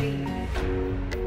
free.